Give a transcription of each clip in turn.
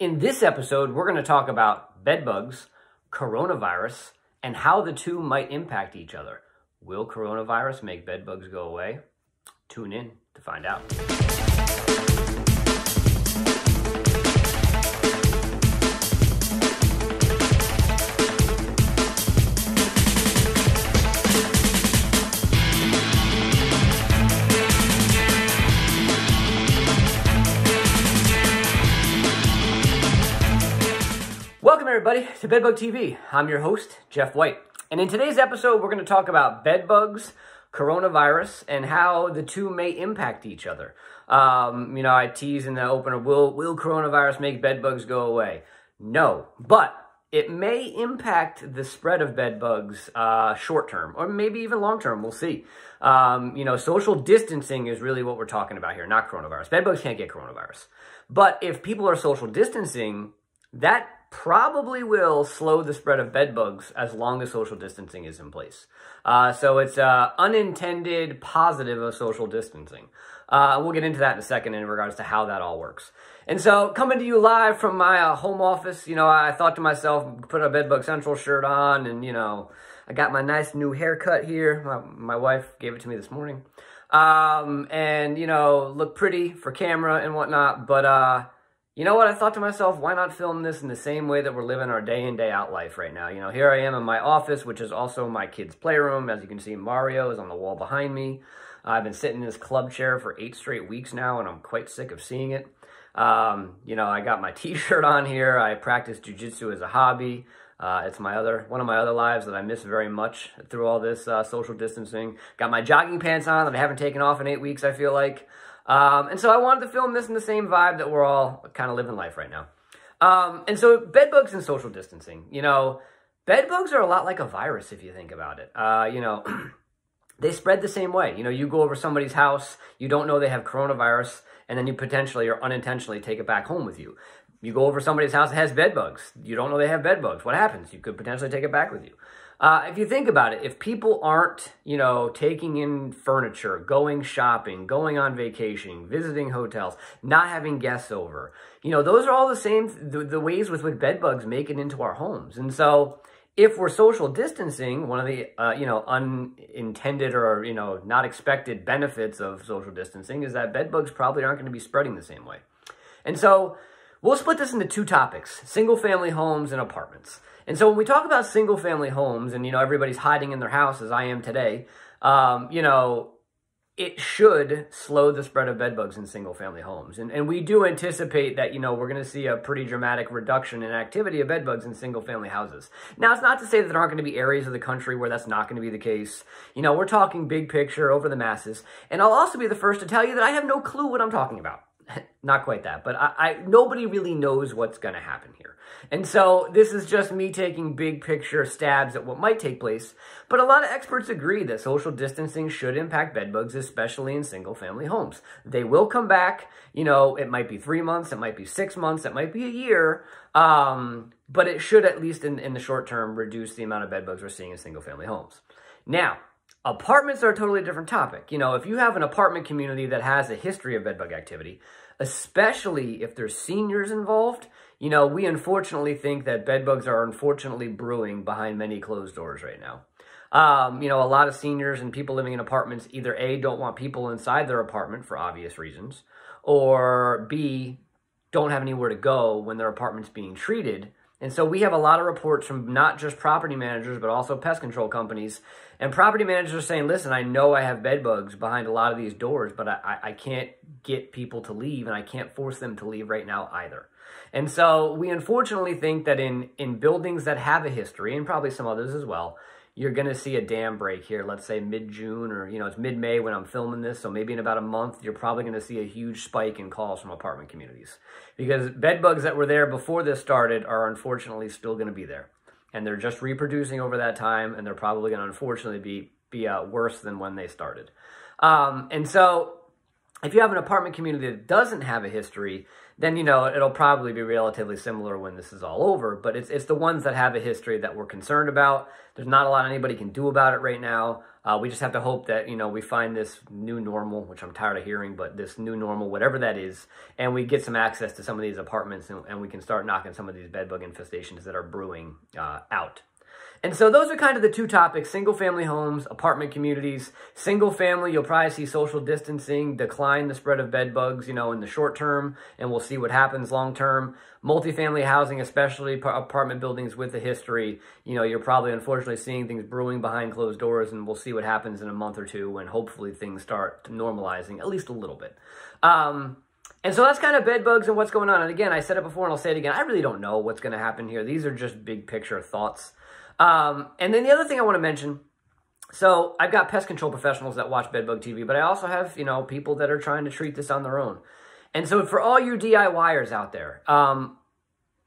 In this episode, we're going to talk about bedbugs, coronavirus, and how the two might impact each other. Will coronavirus make bedbugs go away? Tune in to find out. Everybody, to Bedbug TV. I'm your host, Jeff White. And in today's episode, we're going to talk about bedbugs, coronavirus, and how the two may impact each other. Um, you know, I tease in the opener, will, will coronavirus make bedbugs go away? No, but it may impact the spread of bedbugs uh, short term, or maybe even long term. We'll see. Um, you know, social distancing is really what we're talking about here, not coronavirus. Bedbugs can't get coronavirus. But if people are social distancing, that probably will slow the spread of bed bugs as long as social distancing is in place. Uh, so it's uh, unintended positive of social distancing. Uh, we'll get into that in a second in regards to how that all works. And so coming to you live from my uh, home office, you know, I thought to myself, put a Bedbug Central shirt on and, you know, I got my nice new haircut here. My, my wife gave it to me this morning. Um, and, you know, look pretty for camera and whatnot, but, uh, you know what? I thought to myself, why not film this in the same way that we're living our day in, day out life right now? You know, here I am in my office, which is also my kid's playroom. As you can see, Mario is on the wall behind me. I've been sitting in this club chair for eight straight weeks now, and I'm quite sick of seeing it. Um, you know, I got my t-shirt on here. I practice jujitsu as a hobby. Uh, it's my other one of my other lives that I miss very much through all this uh, social distancing. Got my jogging pants on that I haven't taken off in eight weeks, I feel like. Um, and so I wanted to film this in the same vibe that we're all kind of living life right now. Um, and so bedbugs and social distancing. You know, bedbugs are a lot like a virus if you think about it. Uh, you know, they spread the same way. You know, you go over somebody's house, you don't know they have coronavirus, and then you potentially or unintentionally take it back home with you. You go over somebody's house that has bedbugs. You don't know they have bedbugs. What happens? You could potentially take it back with you. Uh, if you think about it, if people aren't, you know, taking in furniture, going shopping, going on vacation, visiting hotels, not having guests over, you know, those are all the same, the, the ways with which bed bugs make it into our homes. And so if we're social distancing, one of the, uh, you know, unintended or, you know, not expected benefits of social distancing is that bed bugs probably aren't going to be spreading the same way. And so we'll split this into two topics, single family homes and apartments. And so when we talk about single family homes and, you know, everybody's hiding in their house as I am today, um, you know, it should slow the spread of bedbugs in single family homes. And, and we do anticipate that, you know, we're going to see a pretty dramatic reduction in activity of bedbugs in single family houses. Now, it's not to say that there aren't going to be areas of the country where that's not going to be the case. You know, we're talking big picture over the masses. And I'll also be the first to tell you that I have no clue what I'm talking about. not quite that, but I, I nobody really knows what's going to happen here. And so this is just me taking big picture stabs at what might take place. But a lot of experts agree that social distancing should impact bedbugs, especially in single family homes. They will come back. You know, it might be three months, it might be six months, it might be a year. Um, but it should, at least in, in the short term, reduce the amount of bedbugs we're seeing in single family homes. Now, Apartments are a totally different topic. You know, if you have an apartment community that has a history of bedbug activity, especially if there's seniors involved, you know, we unfortunately think that bedbugs are unfortunately brewing behind many closed doors right now. Um, you know, a lot of seniors and people living in apartments either A, don't want people inside their apartment for obvious reasons, or B, don't have anywhere to go when their apartment's being treated. And so we have a lot of reports from not just property managers, but also pest control companies. And property managers are saying, listen, I know I have bed bugs behind a lot of these doors, but I, I can't get people to leave and I can't force them to leave right now either. And so we unfortunately think that in, in buildings that have a history, and probably some others as well, you're going to see a dam break here, let's say mid-June or, you know, it's mid-May when I'm filming this. So maybe in about a month, you're probably going to see a huge spike in calls from apartment communities. Because bed bugs that were there before this started are unfortunately still going to be there. And they're just reproducing over that time, and they're probably going to unfortunately be, be uh, worse than when they started. Um, and so if you have an apartment community that doesn't have a history, then you know it'll probably be relatively similar when this is all over. But it's it's the ones that have a history that we're concerned about. There's not a lot anybody can do about it right now. Uh, we just have to hope that you know we find this new normal, which I'm tired of hearing, but this new normal, whatever that is, and we get some access to some of these apartments, and, and we can start knocking some of these bedbug infestations that are brewing uh, out. And so those are kind of the two topics, single family homes, apartment communities. Single family, you'll probably see social distancing decline the spread of bed bugs, you know, in the short term, and we'll see what happens long term. Multifamily housing, especially apartment buildings with a history, you know, you're probably unfortunately seeing things brewing behind closed doors, and we'll see what happens in a month or two when hopefully things start normalizing at least a little bit. Um, and so that's kind of bed bugs and what's going on. And again, I said it before and I'll say it again. I really don't know what's going to happen here. These are just big picture thoughts. Um, and then the other thing I want to mention, so I've got pest control professionals that watch Bedbug TV, but I also have, you know, people that are trying to treat this on their own. And so for all you DIYers out there, um,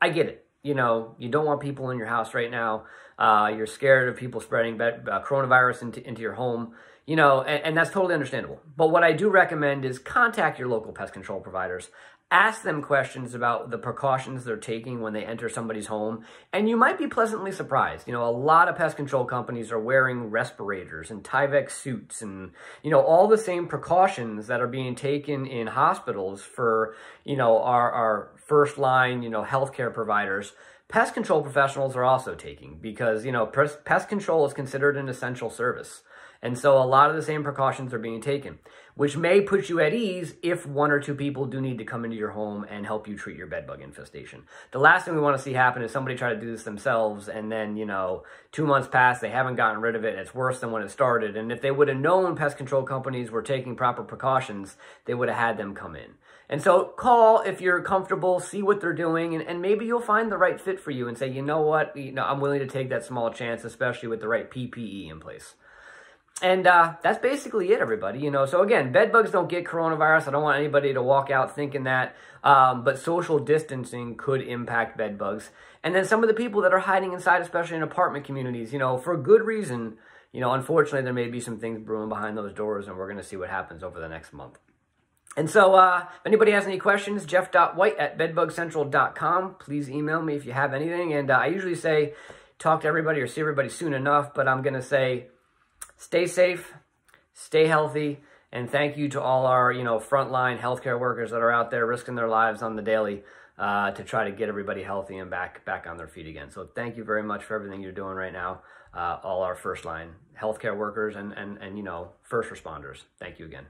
I get it. You know, you don't want people in your house right now. Uh, you're scared of people spreading uh, coronavirus into, into your home, you know, and, and that's totally understandable. But what I do recommend is contact your local pest control providers ask them questions about the precautions they're taking when they enter somebody's home, and you might be pleasantly surprised. You know, a lot of pest control companies are wearing respirators and Tyvek suits and, you know, all the same precautions that are being taken in hospitals for, you know, our, our first line, you know, healthcare providers. Pest control professionals are also taking because, you know, pest control is considered an essential service. And so a lot of the same precautions are being taken, which may put you at ease if one or two people do need to come into your home and help you treat your bedbug infestation. The last thing we want to see happen is somebody try to do this themselves and then, you know, two months pass, they haven't gotten rid of it, it's worse than when it started. And if they would have known pest control companies were taking proper precautions, they would have had them come in. And so call if you're comfortable, see what they're doing, and, and maybe you'll find the right fit for you and say, you know what, you know, I'm willing to take that small chance, especially with the right PPE in place. And uh, that's basically it, everybody. You know, so again, bed bugs don't get coronavirus. I don't want anybody to walk out thinking that. Um, but social distancing could impact bed bugs. And then some of the people that are hiding inside, especially in apartment communities, you know, for good reason. You know, unfortunately, there may be some things brewing behind those doors, and we're going to see what happens over the next month. And so, uh, if anybody has any questions, jeff.white at bedbugcentral.com. Please email me if you have anything. And uh, I usually say, talk to everybody or see everybody soon enough, but I'm going to say, stay safe, stay healthy, and thank you to all our, you know, frontline healthcare workers that are out there risking their lives on the daily uh, to try to get everybody healthy and back back on their feet again. So thank you very much for everything you're doing right now, uh, all our first line healthcare workers and, and, and, you know, first responders. Thank you again.